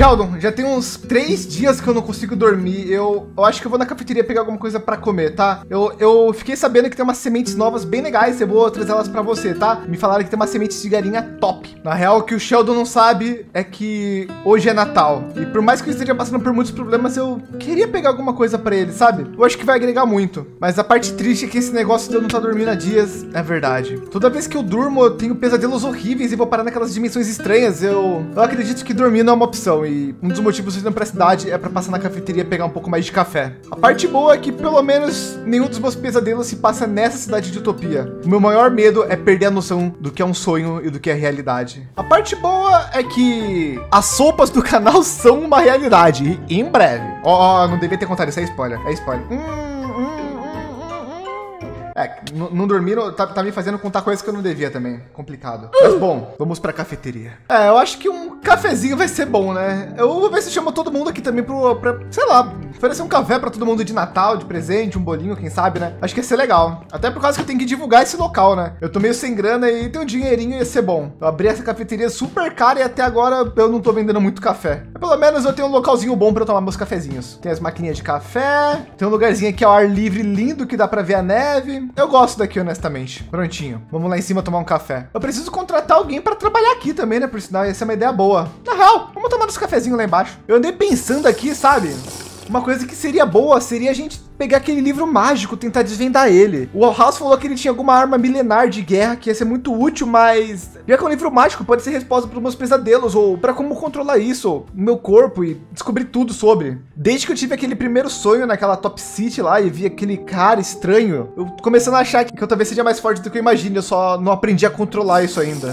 Sheldon, já tem uns três dias que eu não consigo dormir. Eu, eu acho que eu vou na cafeteria pegar alguma coisa para comer, tá? Eu, eu fiquei sabendo que tem umas sementes novas bem legais. Eu vou trazer elas para você, tá? Me falaram que tem umas sementes de galinha top. Na real, o que o Sheldon não sabe é que hoje é Natal. E por mais que eu esteja passando por muitos problemas, eu queria pegar alguma coisa para ele, sabe? Eu acho que vai agregar muito. Mas a parte triste é que esse negócio de eu não estar tá dormindo há dias é verdade. Toda vez que eu durmo, eu tenho pesadelos horríveis e vou parar naquelas dimensões estranhas. Eu, eu acredito que dormir não é uma opção. E um dos motivos de ir para a cidade é para passar na cafeteria pegar um pouco mais de café. A parte boa é que pelo menos nenhum dos meus pesadelos se passa nessa cidade de utopia. O meu maior medo é perder a noção do que é um sonho e do que é realidade. A parte boa é que as sopas do canal são uma realidade e em breve. Ó, oh, não devia ter contado isso, é spoiler. É spoiler. Hum, é, não dormir tá, tá, me fazendo contar coisas que eu não devia também. Complicado. Mas bom, vamos pra cafeteria. É, eu acho que um cafezinho vai ser bom, né? Eu vou ver se chama todo mundo aqui também pro, pra, sei lá, oferecer um café pra todo mundo de Natal, de presente, um bolinho, quem sabe, né? Acho que ia ser legal. Até por causa que eu tenho que divulgar esse local, né? Eu tô meio sem grana e tem um dinheirinho ia ser bom. Eu abri essa cafeteria super cara e até agora eu não tô vendendo muito café. Mas pelo menos eu tenho um localzinho bom pra eu tomar meus cafezinhos. Tem as maquininhas de café, tem um lugarzinho aqui ao ar livre lindo que dá pra ver a neve. Eu gosto daqui, honestamente. Prontinho. Vamos lá em cima tomar um café. Eu preciso contratar alguém para trabalhar aqui também, né? Por sinal, essa é uma ideia boa. Na real, vamos tomar uns cafezinhos lá embaixo. Eu andei pensando aqui, sabe? Uma coisa que seria boa seria a gente pegar aquele livro mágico, tentar desvendar ele. O House falou que ele tinha alguma arma milenar de guerra que ia ser muito útil, mas já que é um livro mágico, pode ser resposta para os meus pesadelos ou para como controlar isso, meu corpo e descobrir tudo sobre. Desde que eu tive aquele primeiro sonho naquela Top City lá e vi aquele cara estranho, eu começando a achar que eu talvez seja mais forte do que eu imagino, eu só não aprendi a controlar isso ainda.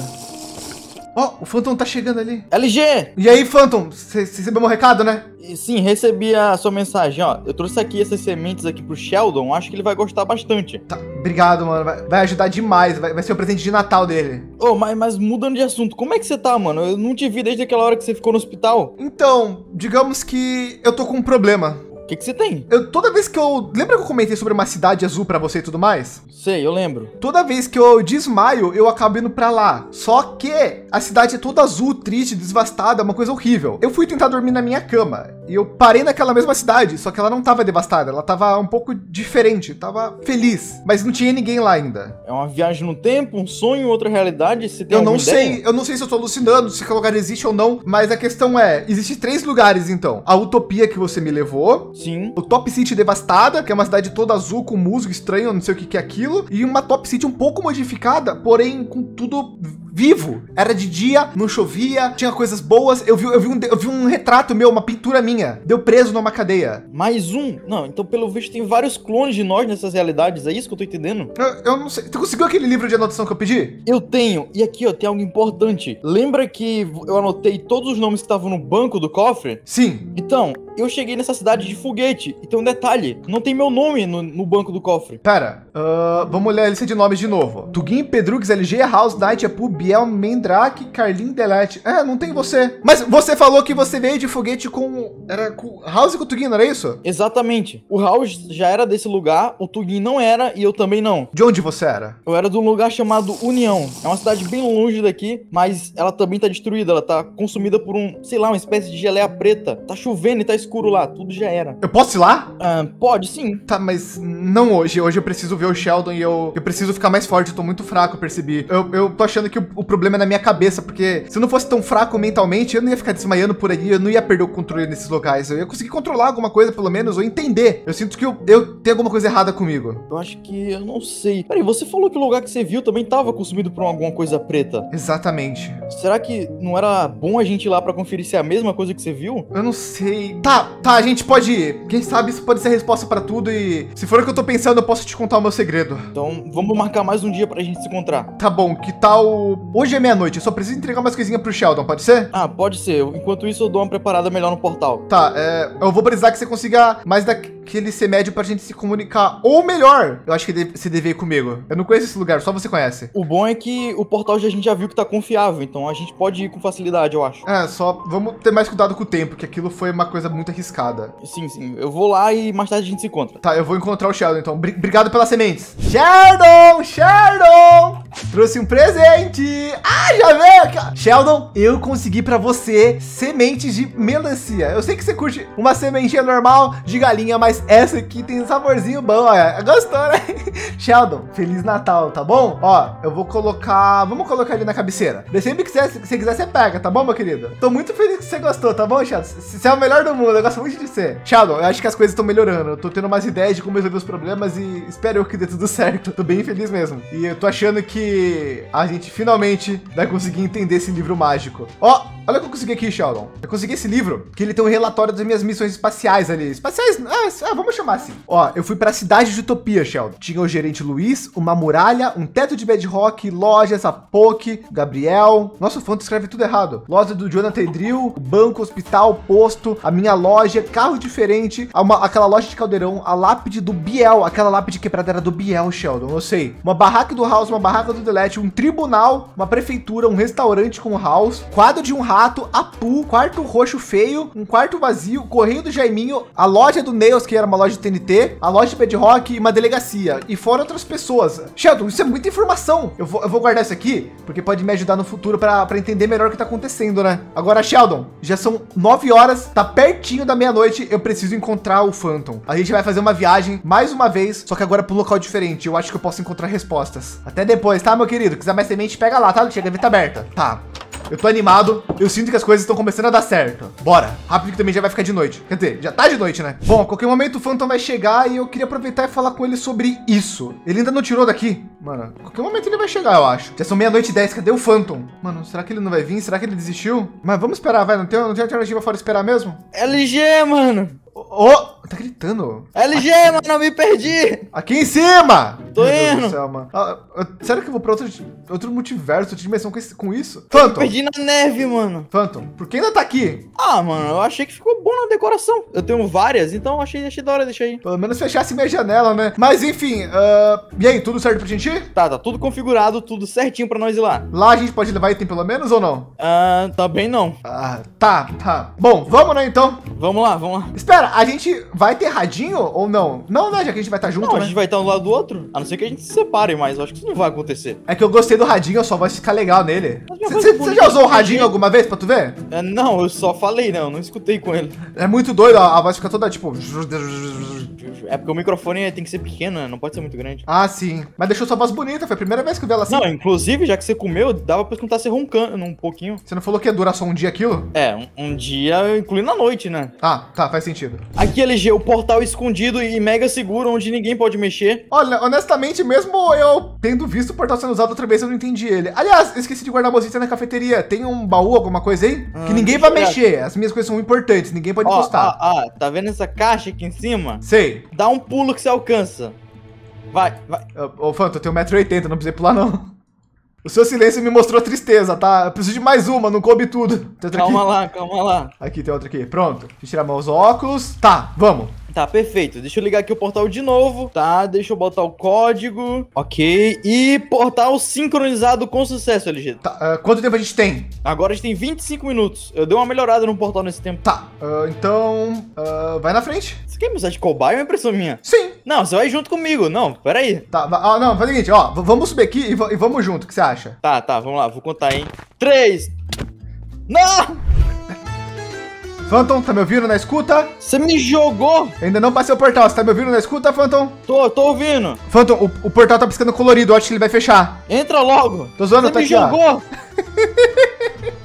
Ó, oh, o Phantom tá chegando ali. LG! E aí, Phantom? Você recebeu meu recado, né? Sim, recebi a sua mensagem, ó. Eu trouxe aqui essas sementes aqui pro Sheldon, acho que ele vai gostar bastante. Tá, obrigado, mano. Vai, vai ajudar demais. Vai, vai, ser o presente de Natal dele. Ô, oh, mas, mas mudando de assunto, como é que você tá, mano? Eu não te vi desde aquela hora que você ficou no hospital. Então, digamos que eu tô com um problema. O que, que você tem? Eu, toda vez que eu. Lembra que eu comentei sobre uma cidade azul para você e tudo mais? Sei, eu lembro. Toda vez que eu desmaio, eu acabo indo pra lá. Só que a cidade é toda azul, triste, devastada, uma coisa horrível. Eu fui tentar dormir na minha cama e eu parei naquela mesma cidade, só que ela não tava devastada, ela tava um pouco diferente, tava feliz, mas não tinha ninguém lá ainda. É uma viagem no tempo, um sonho, outra realidade? Você tem eu não sei, ideia? eu não sei se eu tô alucinando, se aquele lugar existe ou não, mas a questão é, existem três lugares então. A utopia que você me levou, Sim. O Top City devastada, que é uma cidade toda azul com musgo estranho, não sei o que, que é aquilo. E uma Top City um pouco modificada, porém com tudo vivo. Era de dia, não chovia, tinha coisas boas. Eu vi, eu vi, um, eu vi um retrato meu, uma pintura minha. Deu preso numa cadeia. Mais um? Não, então pelo visto tem vários clones de nós nessas realidades. É isso que eu tô entendendo? Eu, eu não sei. Tu conseguiu aquele livro de anotação que eu pedi? Eu tenho. E aqui, ó, tem algo importante. Lembra que eu anotei todos os nomes que estavam no banco do cofre? Sim. Então, eu cheguei nessa cidade de foguete. E tem um detalhe: não tem meu nome no, no banco do cofre. Pera, uh, vamos ler a lista de nomes de novo: Tugin, Pedrux, LG, House, Night, Apu, Biel, Mendrake, Carlin, Delete. É, não tem você. Mas você falou que você veio de foguete com. Era com House e com o Tugin, não era isso? Exatamente. O House já era desse lugar, o Tugin não era e eu também não. De onde você era? Eu era de um lugar chamado União. É uma cidade bem longe daqui, mas ela também tá destruída. Ela tá consumida por um, sei lá, uma espécie de geleia preta. Tá chovendo e tá escuro lá. Tudo já era. Eu posso ir lá? Ah, pode sim. Tá, mas não hoje. Hoje eu preciso ver o Sheldon e eu, eu preciso ficar mais forte. Eu tô muito fraco, eu percebi. Eu, eu tô achando que o, o problema é na minha cabeça, porque se eu não fosse tão fraco mentalmente, eu não ia ficar desmaiando por aí, eu não ia perder o controle nesses locais. Eu ia conseguir controlar alguma coisa, pelo menos, ou entender. Eu sinto que eu, eu tenho alguma coisa errada comigo. Eu acho que eu não sei. Peraí, você falou que o lugar que você viu também tava consumido por alguma coisa preta. Exatamente. Será que não era bom a gente ir lá para conferir se é a mesma coisa que você viu? Eu não sei. Tá, tá, a gente pode ir. Quem sabe isso pode ser a resposta para tudo e se for o que eu tô pensando, eu posso te contar o meu segredo. Então, vamos marcar mais um dia pra gente se encontrar. Tá bom, que tal... Hoje é meia-noite, eu só preciso entregar umas coisinhas pro Sheldon, pode ser? Ah, pode ser. Enquanto isso, eu dou uma preparada melhor no portal. Tá, é... Eu vou precisar que você consiga mais daquele C-médio pra gente se comunicar. Ou melhor, eu acho que você deve ir comigo. Eu não conheço esse lugar, só você conhece. O bom é que o portal já, a gente já viu que tá confiável, então a gente pode ir com facilidade, eu acho. É, só vamos ter mais cuidado com o tempo, que aquilo foi uma coisa muito arriscada. Sim, sim. Eu vou lá e mais tarde a gente se encontra. Tá, eu vou encontrar o Sheldon, então. Bri- Obrigado pelas sementes. Sheldon! Sheldon! Trouxe um presente! Ah, já veio. Sheldon, eu consegui pra você sementes de melancia. Eu sei que você curte uma sementinha normal de galinha, mas essa aqui tem um saborzinho bom, olha. Gostou, né? Sheldon, Feliz Natal, tá bom? Ó, eu vou colocar... Vamos colocar ali na cabeceira. Daí sempre que você, se você quiser, você pega, tá bom, meu querido? Tô muito feliz que você gostou, tá bom, Sheldon? Você é o melhor do mundo, eu gosto muito de você. Sheldon, eu acho que as coisas estão melhorando. Eu tô tendo umas ideias de como resolver os problemas e espero que dê tudo certo. Tô bem feliz mesmo. E eu tô achando que a gente finalmente vai conseguir entender esse livro mágico. Ó, olha o que eu consegui aqui, Sheldon. Eu consegui esse livro, que ele tem um relatório das minhas missões espaciais ali. Espaciais? Ah, ah, vamos chamar assim. Ó, eu fui pra cidade de Utopia, Sheldon. Tinha o gerente Luiz, uma muralha, um teto de bedrock, lojas, a POC, Gabriel. Nossa, o Fanto escreve tudo errado. Loja do Jonathan Drill, banco, hospital, posto, a minha loja, carro diferente, uma- aquela loja de caldeirão, a lápide do Biel, aquela lápide quebrada era do Biel, Sheldon, eu sei. Uma barraca do House, uma barraca do Delete, um tribunal, uma prefeitura, um restaurante com House, quadro de um rato, a Pu, quarto roxo feio, um quarto vazio, correio do Jaiminho, a loja do Nails, que era uma loja de TNT, a loja de Bedrock e uma delegacia. E fora outras pessoas. Sheldon, isso é muita informação. Eu vou, eu vou guardar isso aqui, porque pode me ajudar no futuro para entender melhor o que tá acontecendo, né? Agora, Sheldon, já são 9 horas, tá pertinho da meia-noite, eu preciso encontrar o Phantom. A gente vai fazer uma viagem mais uma vez, só que agora pro local diferente. Eu acho que eu posso encontrar respostas. Até depois, tá, meu querido? Quiser mais semente, pega lá, tá? Chega, a tá aberta. Tá. Eu tô animado, eu sinto que as coisas estão começando a dar certo. Bora, rápido que também já vai ficar de noite. Quer dizer, já tá de noite, né? Bom, a qualquer momento o Phantom vai chegar e eu queria aproveitar e falar com ele sobre isso. Ele ainda não tirou daqui. Mano, a qualquer momento ele vai chegar, eu acho. Já são meia-noite e dez, cadê o Phantom? Mano, será que ele não vai vir? Será que ele desistiu? Mas vamos esperar, vai. Não tem, não tem alternativa fora esperar mesmo? LG, mano! Ô, oh, tá gritando. LG, mano, eu me perdi! Aqui em cima! Tô Meu Deus indo. do céu, mano. Ah, eu- sério que eu vou pra outro, outro multiverso, outra dimensão com, esse- com isso? Eu Phantom! perdi na neve, mano. Phantom, por que ainda tá aqui? Ah, mano, eu achei que ficou bom na decoração. Eu tenho várias, então achei, achei da hora, deixa aí. Pelo menos fechasse minha janela, né? Mas enfim, ah, e aí, tudo certo pra gente ir? Tá, tá tudo configurado, tudo certinho pra nós ir lá. Lá a gente pode levar item pelo menos ou não? Ah, também não. Ah, tá, tá. Bom, vamos né então? Vamos lá, vamos lá. Espera, a gente vai ter radinho ou não? Não, né? Já que a gente vai estar junto, Não, a né? gente vai estar um do lado do outro, a não ser que a gente se separe, mas eu acho que isso não vai acontecer. É que eu gostei do radinho, a sua voz fica legal nele. Você é já usou o radinho alguma vez pra tu ver? É, não, eu só falei, não, não escutei com ele. É muito doido, a a voz fica toda tipo. É porque o microfone tem que ser pequeno, né? Não pode ser muito grande. Ah, sim. Mas deixou sua voz bonita, foi a primeira vez que eu vi ela assim. Não, inclusive, já que você comeu, dava pra escutar você roncando um pouquinho. Você não falou que ia durar só um dia aquilo? É, um, um dia, incluindo a noite, né? Ah, tá, faz sentido. Aqui LG, o portal escondido e mega seguro, onde ninguém pode mexer. Olha, honestamente, mesmo eu tendo visto o portal sendo usado outra vez, eu não entendi ele. Aliás, esqueci de guardar a moçita na cafeteria. Tem um baú, alguma coisa aí? Ah, que ninguém vai mexer. As minhas coisas são importantes, ninguém pode Ó, encostar. ó, ó, tá vendo essa caixa aqui em cima? Sei. Dá um pulo que você alcança. Vai, vai. Ô, ô Fanto, eu tenho 1,80m, não precisei pular, não. O seu silêncio me mostrou tristeza, tá? Eu preciso de mais uma, não coube tudo. Calma aqui? lá, calma lá. Aqui, tem outra aqui. Pronto. Deixa eu tirar meus óculos. Tá, vamos. Tá, perfeito. Deixa eu ligar aqui o portal de novo. Tá, deixa eu botar o código. Ok. E portal sincronizado com sucesso, LG. Tá, ah, quanto tempo a gente tem? Agora a gente tem 25 minutos. Eu dei uma melhorada no portal nesse tempo. Tá, ah, então. ah, vai na frente? Você quer me usar de cobaia ou é impressão minha? Sim. Não, você vai junto comigo. Não, pera aí. Tá, ah, não, faz o seguinte, ó. Vamos subir aqui e, e vamos junto. O que você acha? Tá, tá, vamos lá. Vou contar, hein. 3. Não! Phantom, tá me ouvindo na escuta? Você me jogou! Ainda não passei o portal. Você tá me ouvindo na escuta, Phantom? Tô, tô ouvindo. Phantom, o, o portal tá piscando colorido. Eu acho que ele vai fechar. Entra logo. Tô zoando, Você tá me aqui, ó. jogou!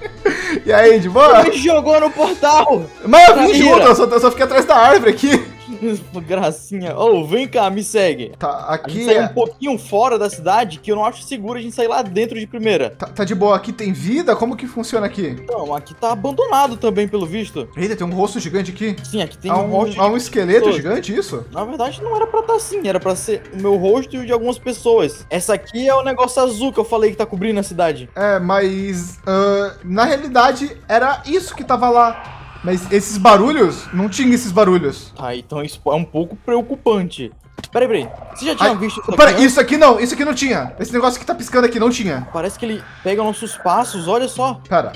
E aí, de boa? Você me jogou no portal! Mas eu vim junto, eu só, eu só fiquei atrás da árvore aqui. Gracinha. Ô, vem cá, me segue. Tá, A aqui. saiu é- um pouquinho fora da cidade que eu não acho seguro a gente sair lá dentro de primeira. Tá, tá de boa, aqui tem vida? Como que funciona aqui? Então, aqui tá abandonado também, pelo visto. Eita, tem um rosto gigante aqui. Sim, aqui tem Há um, um, rosto. há um esqueleto pessoas. gigante, isso? Na verdade, não era pra estar assim, era pra ser o meu rosto e o de algumas pessoas. Essa aqui é o negócio azul que eu falei que tá cobrindo a cidade. É, mas. ah, na realidade, era isso que tava lá. Mas esses barulhos, não tinha esses barulhos. Tá, então isso é um pouco preocupante. Peraí, peraí. Você já tinha Ai, visto isso Pera, aqui? antes? isso aqui não, isso aqui não tinha. Esse negócio que tá piscando aqui não tinha. Parece que ele pega nossos passos, olha só. Pera.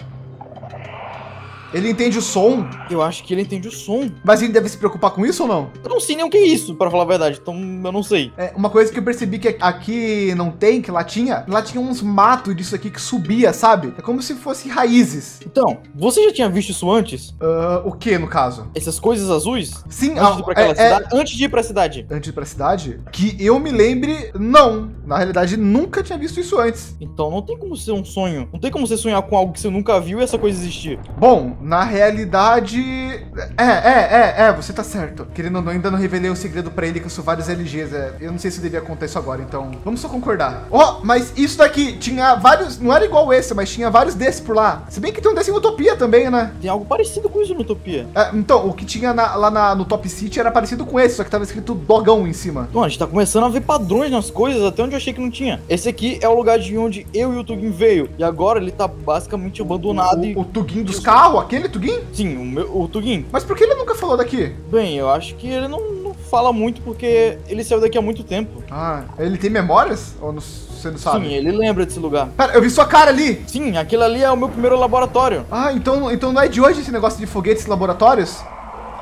Ele entende o som, Eu acho que ele entende o som. mas ele deve se preocupar com isso ou não? Eu não sei nem o que é isso, pra falar a verdade. Então eu não sei. É, uma coisa que eu percebi que aqui não tem, que lá tinha, lá tinha uns matos disso aqui que subia, sabe? É como se fosse raízes. Então, você já tinha visto isso antes? Ah, o que, no caso? Essas coisas azuis? Sim, Antes de ir pra aquela é- é- cidade? Antes de ir pra cidade. antes pra cidade? Que eu me lembre, não. Na realidade, nunca tinha visto isso antes. Então não tem como ser um sonho. Não tem como você sonhar com algo que você nunca viu e essa coisa existir. Bom, na realidade. É, é, é, é, você tá certo. Querendo ou não, ainda não revelei o segredo pra ele que eu sou vários LGs. É, eu não sei se devia contar isso agora, então. Vamos só concordar. Ó, mas isso daqui tinha vários. Não era igual esse, mas tinha vários desses por lá. Se bem que tem um desse em Utopia também, né? Tem algo parecido com isso no Utopia. É, então, o que tinha na- lá na- no Top City era parecido com esse, só que tava escrito dogão em cima. Então, a gente tá começando a ver padrões nas coisas, até onde eu achei que não tinha. Esse aqui é o lugar de onde eu e o Tugin veio. E agora ele tá basicamente abandonado e. O, o Tugin dos carros, aquele Tugin? Sim, o, meu, o Tugin. Mas por que ele nunca falou daqui? Bem, eu acho que ele não, não fala muito porque ele saiu daqui há muito tempo. Ah, ele tem memórias? Ou não, você não sabe? Sim, ele lembra desse lugar. Pera, eu vi sua cara ali! Sim, aquele ali é o meu primeiro laboratório. Ah, então, então não é de hoje esse negócio de foguetes e laboratórios?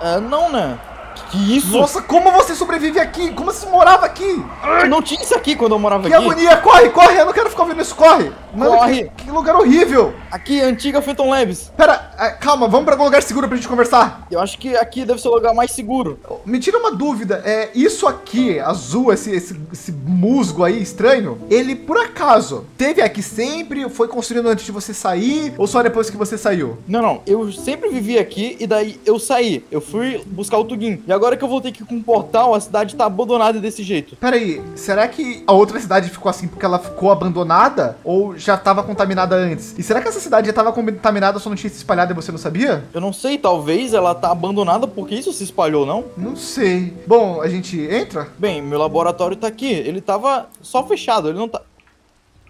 É, não, né? Que, que isso? Nossa, como você sobrevive aqui? Como você morava aqui? Não tinha isso aqui quando eu morava Que aqui. agonia! Corre, corre! Eu não quero ficar vendo isso, corre! Mano, Corre. Que, que lugar horrível! Aqui, antiga Phantom Labs. Pera, ah, calma, vamos pra algum lugar seguro pra gente conversar. Eu acho que aqui deve ser o lugar mais seguro. Me tira uma dúvida, é isso aqui, azul, esse, esse, esse musgo aí estranho, ele por acaso teve aqui sempre, foi construído antes de você sair, ou só depois que você saiu? Não, não, eu sempre vivi aqui e daí eu saí. Eu fui buscar o Tugin. E agora que eu voltei aqui com um portal, a cidade tá abandonada desse jeito. Pera aí, será que a outra cidade ficou assim porque ela ficou abandonada? Ou já estava contaminada antes? E será que essa cidade já estava contaminada, só não tinha se espalhado e você não sabia? Eu não sei, talvez ela tá abandonada porque isso se espalhou, não? Não sei. Bom, a gente entra? Bem, meu laboratório tá aqui. Ele tava só fechado, ele não tá.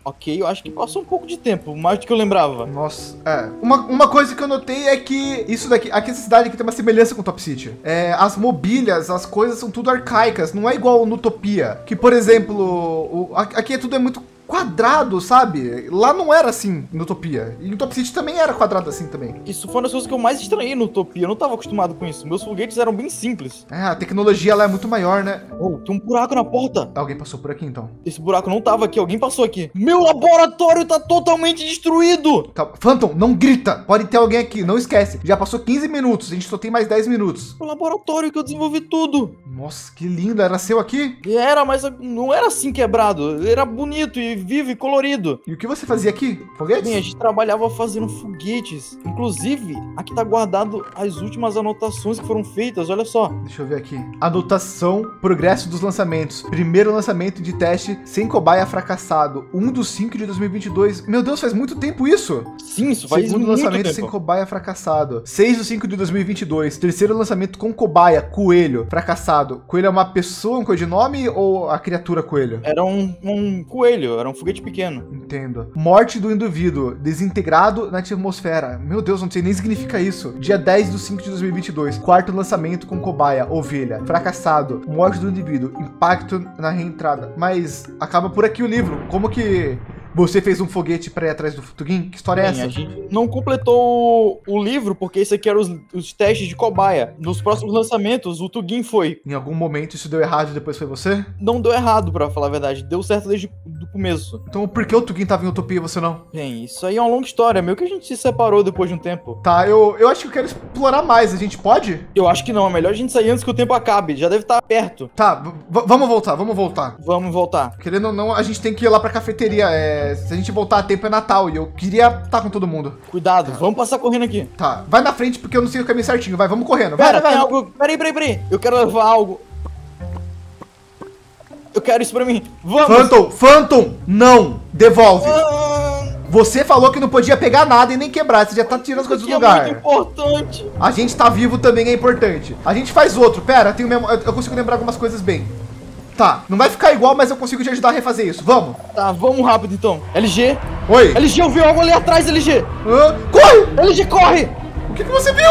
Ok, eu acho que passou um pouco de tempo, mais do que eu lembrava. Nossa, é. Uma, uma coisa que eu notei é que isso daqui, aqui essa cidade aqui tem uma semelhança com Top City. É, as mobílias, as coisas são tudo arcaicas, não é igual no Utopia. Que, por exemplo, o, aqui é tudo é muito quadrado, sabe? Lá não era assim no Utopia. E no Top City também era quadrado assim também. Isso foi uma das coisas que eu mais estranhei no Utopia. Eu não tava acostumado com isso. Meus foguetes eram bem simples. É, a tecnologia lá é muito maior, né? Oh, tem um buraco na porta. Alguém passou por aqui então. Esse buraco não tava aqui, alguém passou aqui. Meu laboratório tá totalmente destruído! Tá, Phantom, não grita! Pode ter alguém aqui, não esquece. Já passou 15 minutos, a gente só tem mais 10 minutos. O laboratório que eu desenvolvi tudo. Nossa, que lindo, era seu aqui? Era, mas não era assim quebrado. Era bonito e vivo e colorido. E o que você fazia aqui? Foguetes? Bem, a gente trabalhava fazendo foguetes. Inclusive, aqui tá guardado as últimas anotações que foram feitas, olha só. Deixa eu ver aqui. Anotação, progresso dos lançamentos. Primeiro lançamento de teste sem cobaia fracassado. 1 do 5 de 2022. Meu Deus, faz muito tempo isso. Sim, isso faz Segundo muito lançamento tempo. sem cobaia fracassado. 6 do 5 de 2022. Terceiro lançamento com cobaia, coelho, fracassado. Coelho é uma pessoa, um codinome ou a criatura coelho? Era um, um coelho, era um foguete pequeno. Entendo. Morte do indivíduo, desintegrado na atmosfera. Meu Deus, não sei nem significa isso. Dia 10 do 5 de 2022. Quarto lançamento com cobaia, ovelha. Fracassado. Morte do indivíduo. Impacto na reentrada. Mas acaba por aqui o livro. Como que você fez um foguete pra ir atrás do Futugin? Que história é Bem, a essa? gente não completou o, livro, porque esse aqui era os, os testes de cobaia. Nos próximos lançamentos, o Tugin foi. Em algum momento isso deu errado e depois foi você? Não deu errado, pra falar a verdade. Deu certo desde começo. Então por que o Tugin tava em Utopia e você não? Bem, isso aí é uma longa história. Meio que a gente se separou depois de um tempo. Tá, eu, eu acho que eu quero explorar mais. A gente pode? Eu acho que não. É melhor a gente sair antes que o tempo acabe. Já deve estar perto. Tá, v- v- vamos voltar, vamos voltar. Vamos voltar. Querendo ou não, a gente tem que ir lá pra cafeteria. É, se a gente voltar a tempo é Natal e eu queria estar com todo mundo. Cuidado, vamos passar correndo aqui. Tá, vai na frente porque eu não sei o caminho certinho. Vai, vamos correndo. Vai, Pera, vai, vai. algo. Peraí, peraí, peraí. Eu quero levar algo. Eu quero isso pra mim. Vamos! Phantom, Phantom, não, devolve. Ah, Você falou que não podia pegar nada e nem quebrar. Você já tá tirando as coisas do é lugar. muito importante. A gente tá vivo também é importante. A gente faz outro. Pera, eu, eu- consigo lembrar algumas coisas bem. Tá, não vai ficar igual, mas eu consigo te ajudar a refazer isso. Vamos. Tá, vamos rápido então. LG. Oi. LG, eu vi algo ali atrás, LG. Hã? corre! LG, corre! O que, que você viu?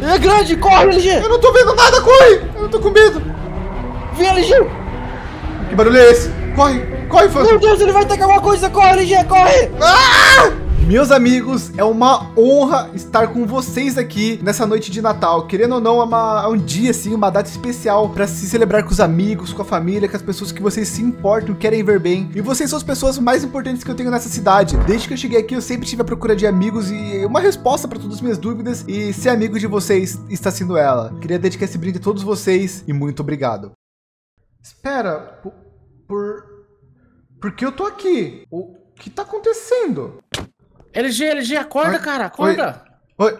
Ele é grande, corre, LG! Eu não tô vendo nada, corre! Eu tô com medo. Vem, LG! Que barulho é esse? Corre, corre, Phantom. Meu Deus, ele vai tacar alguma coisa! Corre, LG, corre! Ah! Meus amigos, é uma honra estar com vocês aqui nessa noite de Natal. Querendo ou não, é, uma, é um dia assim, uma data especial para se celebrar com os amigos, com a família, com as pessoas que vocês se importam, querem ver bem. E vocês são as pessoas mais importantes que eu tenho nessa cidade. Desde que eu cheguei aqui, eu sempre tive a procura de amigos e uma resposta para todas as minhas dúvidas. E ser amigo de vocês está sendo ela. Queria dedicar esse brinde a todos vocês e muito obrigado. Espera, por, por, por que eu tô aqui? O que tá acontecendo? LG, LG, acorda, Oi, cara, acorda. Oi.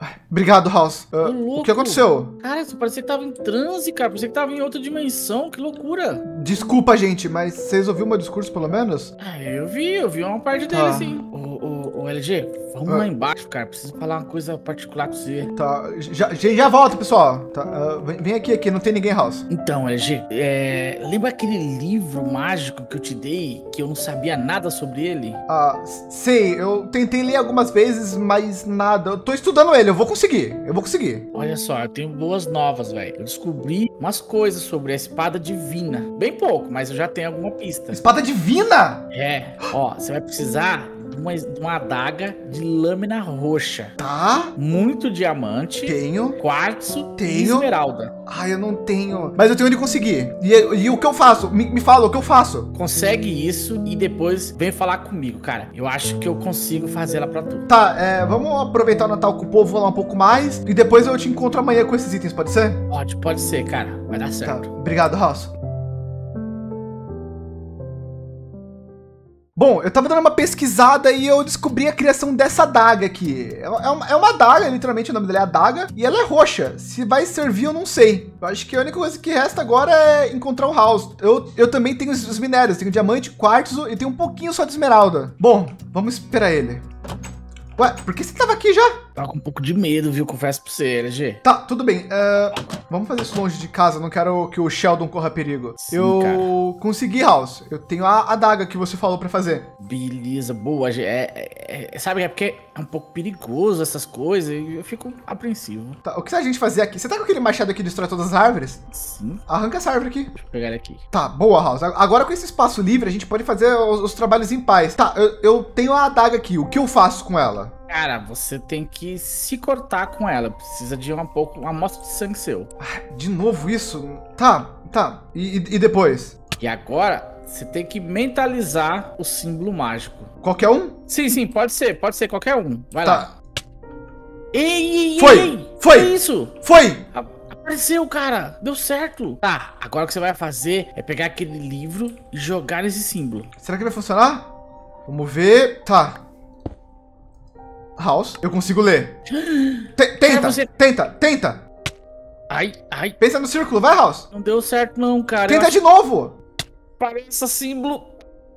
Ai, Obrigado, House. Ô, o que aconteceu? Cara, isso parecia que tava em transe, cara. Parecia que tava em outra dimensão. Que loucura. Desculpa, gente, mas vocês ouviram meu discurso pelo menos? Ah, eu vi, eu vi uma parte dele, Tá. sim. Ô, ô, ô, LG, vamos Ah. lá embaixo, cara. Preciso falar uma coisa particular com você. Tá, já, já, volto, pessoal. Tá, ah, vem, aqui, aqui, não tem ninguém, House. Então, LG, é... lembra aquele livro mágico que eu te dei, que eu não sabia nada sobre ele? Ah, sei, eu tentei ler algumas vezes, mas nada. Eu tô estudando ele, eu vou conseguir, eu vou conseguir. Olha só, eu tenho boas novas, velho. Eu descobri umas coisas sobre a espada divina. Bem pouco, mas eu já tenho alguma pista. Espada divina! É, ó, você vai precisar uma, uma adaga de lâmina roxa. Tá, Muito diamante, tenho. quartzo Tenho. esmeralda. Ai, eu não tenho. Mas eu tenho onde conseguir. E, e o que eu faço? Me, me fala, o que eu faço? Consegue isso e depois vem falar comigo, cara. Eu acho que eu consigo fazer ela pra tu. Tá, é, vamos aproveitar o Natal com o povo, falar um pouco mais. E depois eu te encontro amanhã com esses itens, pode ser? Pode, pode ser, cara. Vai dar Tá, certo. obrigado, House. Bom, eu tava dando uma pesquisada e eu descobri a criação dessa adaga aqui. É uma, é uma- é uma adaga, literalmente o nome dela é adaga, e ela é roxa. Se vai servir, eu não sei. Eu acho que a única coisa que resta agora é encontrar o House. Eu, eu também tenho os, os minérios, tenho diamante, quartzo e tenho um pouquinho só de esmeralda. Bom, vamos esperar ele. Ué, por que você tava aqui já? Tava com um pouco de medo, viu? Confesso pra você, LG. Tá, tudo bem. é, vamos fazer isso longe de casa. Não quero que o Sheldon corra perigo. Sim, eu consegui, House. Eu tenho a adaga que você falou pra fazer. Beleza, boa. G. É, é- é- sabe, é porque é um pouco perigoso essas coisas e eu fico apreensivo. Tá, o que a gente fazer aqui? Você tá com aquele machado que destrói todas as árvores? Sim, Arranca essa árvore aqui. deixa eu pegar ele aqui. Tá, boa, House. Agora com esse espaço livre, a gente pode fazer os, os trabalhos em paz. Tá, eu, eu tenho a adaga aqui. O que eu faço com ela? Cara, você tem que se cortar com ela. Precisa de um pouco, uma amostra de sangue seu. De novo isso? Tá, tá. E, e- depois? E agora, você tem que mentalizar o símbolo mágico. Qualquer um? Sim, sim, pode ser, pode ser qualquer um. Vai Tá. lá. Ei, ei, Foi, ei! foi. Que isso? Foi! Apareceu, cara! Deu certo! Tá, agora o que você vai fazer é pegar aquele livro e jogar nesse símbolo. Será que vai funcionar? Vamos ver. Tá. House, eu consigo ler. Te- tenta, você- tenta, tenta. Ai, ai, Pensa no círculo, vai, House. não deu certo não, cara. Eu Tenta acho de novo. Parece símbolo.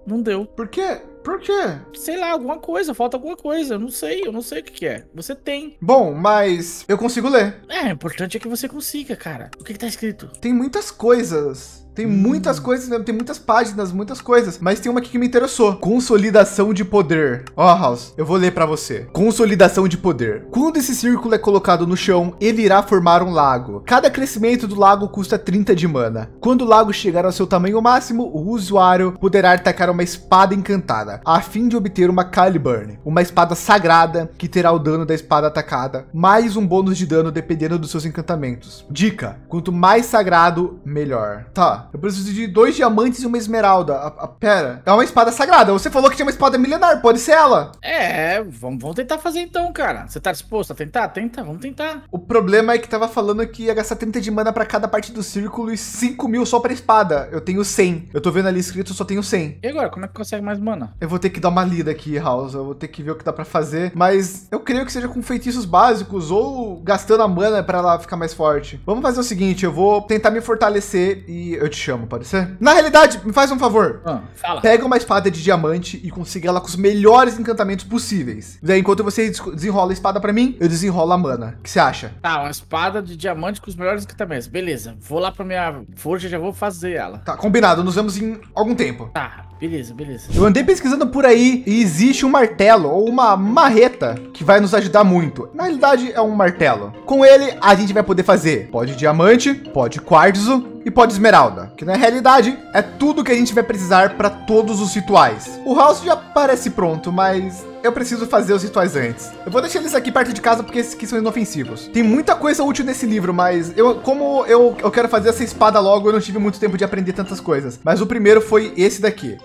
Não deu. Por quê? Por quê? Sei lá, alguma coisa, falta alguma coisa. Eu não sei, eu não sei o que, que é. Você tem. Bom, mas eu consigo ler. É, o importante é que você consiga, cara. O que, que tá escrito? Tem muitas coisas. Tem muitas coisas, né? tem muitas páginas, muitas coisas. Mas tem uma aqui que me interessou. Consolidação de poder. Ó, House, eu vou ler pra você. Consolidação de poder. Quando esse círculo é colocado no chão, ele irá formar um lago. Cada crescimento do lago custa 30 de mana. Quando o lago chegar ao seu tamanho máximo, o usuário poderá atacar uma espada encantada, a fim de obter uma Caliburn, uma espada sagrada que terá o dano da espada atacada, mais um bônus de dano dependendo dos seus encantamentos. Dica: quanto mais sagrado, melhor. Tá, eu preciso de dois diamantes e uma esmeralda. A, a- pera, é uma espada sagrada. Você falou que tinha uma espada milenar, pode ser ela. É, vamos, vamos tentar fazer então, cara. Você tá disposto a tentar? Tenta, vamos tentar. O problema é que tava falando que ia gastar 30 de mana pra cada parte do círculo e 5 mil só pra espada. Eu tenho 100. Eu tô vendo ali escrito, eu só tenho 100. E agora, como é que consegue mais mana? Eu vou ter que dar uma lida aqui, House. Eu vou ter que ver o que dá pra fazer. Mas eu creio que seja com feitiços básicos ou gastando a mana pra ela ficar mais forte. Vamos fazer o seguinte: eu vou tentar me fortalecer e eu te chamo, pode ser? Na realidade, me faz um favor. Ah, fala. Pega uma espada de diamante e consiga ela com os melhores encantamentos possíveis. Daí, enquanto você des- desenrola a espada pra mim, eu desenrolo a mana. O que você acha? Tá, uma espada de diamante com os melhores encantamentos. Beleza, vou lá pra minha forja e já vou fazer ela. Tá, combinado. Nos vemos em algum tempo. Tá, beleza, beleza. Eu andei pesquisando por aí e existe um martelo ou uma marreta que vai nos ajudar muito. Na realidade, é um martelo. Com ele, a gente vai poder fazer pó de diamante, pó de quartzo, e pó de esmeralda, que na realidade é tudo que a gente vai precisar para todos os rituais. O house já parece pronto, mas eu preciso fazer os rituais antes. Eu vou deixar eles aqui perto de casa porque esses aqui são inofensivos. Tem muita coisa útil nesse livro, mas eu, como eu, eu quero fazer essa espada logo, eu não tive muito tempo de aprender tantas coisas. Mas o primeiro foi esse daqui.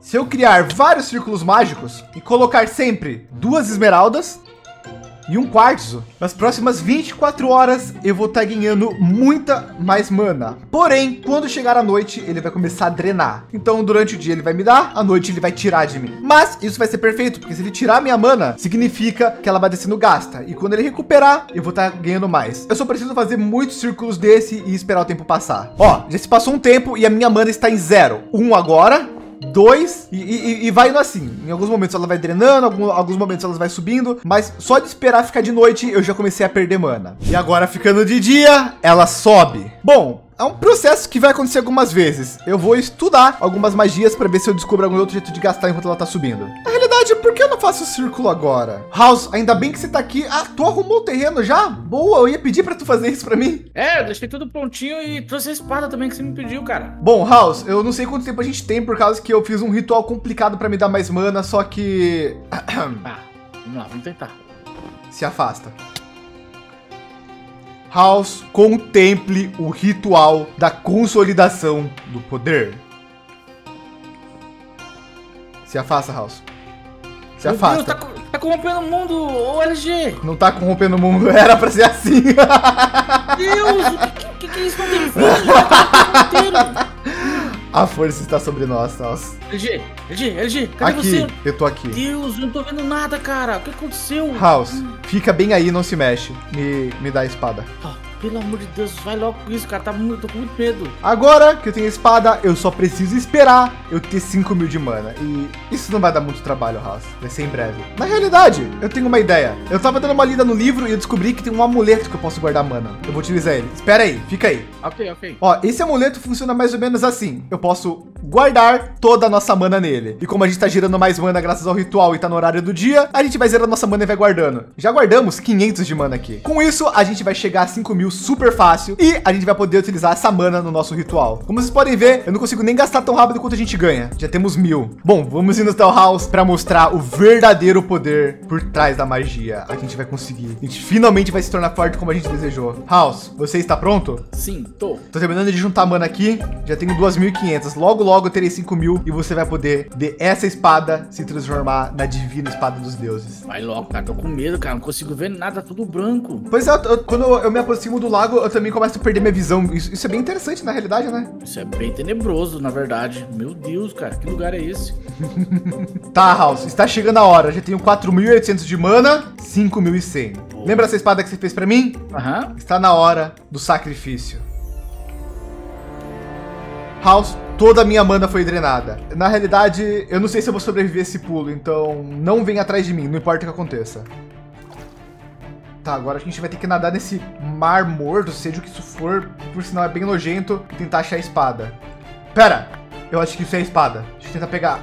Se eu criar vários círculos mágicos e colocar sempre duas esmeraldas, e um quartzo. Nas próximas 24 horas eu vou estar tá ganhando muita mais mana. Porém, quando chegar a noite, ele vai começar a drenar. Então, durante o dia ele vai me dar, à noite ele vai tirar de mim. Mas isso vai ser perfeito, porque se ele tirar minha mana, significa que ela vai descendo gasta. E quando ele recuperar, eu vou estar tá ganhando mais. Eu só preciso fazer muitos círculos desse e esperar o tempo passar. Ó, já se passou um tempo e a minha mana está em zero. Um agora, dois e, e, e, vai indo assim. Em alguns momentos ela vai drenando, alguns, alguns momentos ela vai subindo, mas só de esperar ficar de noite eu já comecei a perder mana. E agora ficando de dia, ela sobe. Bom, é um processo que vai acontecer algumas vezes. Eu vou estudar algumas magias para ver se eu descubro algum outro jeito de gastar enquanto ela tá subindo. Realidade, por que eu não faço o círculo agora? House, ainda bem que você tá aqui. Ah, tu arrumou o terreno já? Boa, eu ia pedir para tu fazer isso para mim. É, eu deixei tudo prontinho e trouxe a espada também que você me pediu, cara. Bom, House, eu não sei quanto tempo a gente tem por causa que eu fiz um ritual complicado para me dar mais mana, só que... ah, vamos lá, vamos tentar. Se afasta. House contemple o ritual da consolidação do poder. Se afasta, House. Se Meu afasta. Deus, tá, tá, corrompendo o mundo, LG. Não tá corrompendo o mundo, era pra ser assim. Deus, o que, que, que é isso? Não tem fim, A força está sobre nós, nós. LG, LG, LG, cadê aqui, você? eu tô aqui. Deus, eu não tô vendo nada, cara. O que aconteceu? House, fica bem aí, não se mexe. Me, me dá a espada. Oh. Pelo amor de Deus, vai logo com isso, cara. Tá muito, tô com muito medo. Agora que eu tenho a espada, eu só preciso esperar eu ter 5 mil de mana. E isso não vai dar muito trabalho, House. Vai ser em breve. Na realidade, eu tenho uma ideia. Eu tava dando uma lida no livro e eu descobri que tem um amuleto que eu posso guardar mana. Eu vou utilizar ele. Espera aí, fica aí. Ok, ok. Ó, esse amuleto funciona mais ou menos assim. Eu posso guardar toda a nossa mana nele. E como a gente tá girando mais mana graças ao ritual e tá no horário do dia, a gente vai zerar nossa mana e vai guardando. Já guardamos 500 de mana aqui. Com isso, a gente vai chegar a 5 mil super fácil e a gente vai poder utilizar essa mana no nosso ritual. Como vocês podem ver, eu não consigo nem gastar tão rápido quanto a gente ganha. Já temos mil. Bom, vamos ir no Tell House para mostrar o verdadeiro poder por trás da magia. A gente vai conseguir. A gente finalmente vai se tornar forte como a gente desejou. House, você está pronto? Sim, tô. Tô terminando de juntar mana aqui. Já tenho 2.500. Logo, logo eu terei 5 mil e você vai poder ver essa espada se transformar na divina espada dos deuses. Vai logo, cara. Tô com medo, cara. Não consigo ver nada, tudo branco. Pois é, eu, quando eu me aproximo do lago, eu também começo a perder minha visão. Isso, isso, é bem interessante na realidade, né? Isso é bem tenebroso, na verdade. Meu Deus, cara. Que lugar é esse? tá, House. Está chegando a hora. Já tenho 4.800 de mana, 5.100. Lembra essa espada que você fez para mim? Aham. Uhum. Está na hora do sacrifício. House, toda a minha mana foi drenada. Na realidade, eu não sei se eu vou sobreviver esse pulo, então não vem atrás de mim, não importa o que aconteça. Tá, agora a gente vai ter que nadar nesse mar morto, seja o que isso for, por sinal é bem nojento, e tentar achar a espada. Pera, eu acho que isso é a espada. Deixa eu tentar pegar.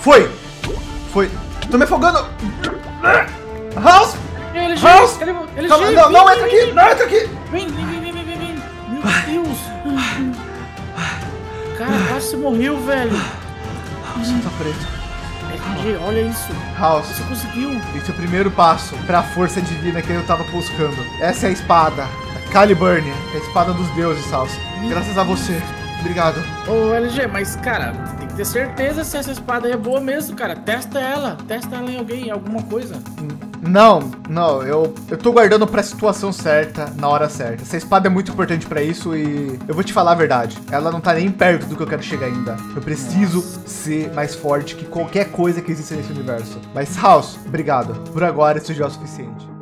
Foi! Foi. Tô me afogando! House! Ele, House! Ele, ele, Calma, não, não, entra aqui! Não, entra aqui! Vem, vem, vem! Quase morreu, velho. Você tá preto. LG, olha isso. House. Você conseguiu. Esse é o primeiro passo para a força divina que eu tava buscando. Essa é a espada. A Caliburn. É a espada dos deuses, House. Graças a você. Obrigado. Ô, LG, mas, cara, tem que ter certeza se essa espada é boa mesmo, cara. Testa ela. Testa ela em alguém, em alguma coisa. Hum. Não, não, eu, eu tô guardando pra situação certa, na hora certa. Essa espada é muito importante pra isso e eu vou te falar a verdade. Ela não tá nem perto do que eu quero chegar ainda. Eu preciso ser mais forte que qualquer coisa que exista nesse universo. Mas, House, obrigado. Por agora, isso já é o suficiente.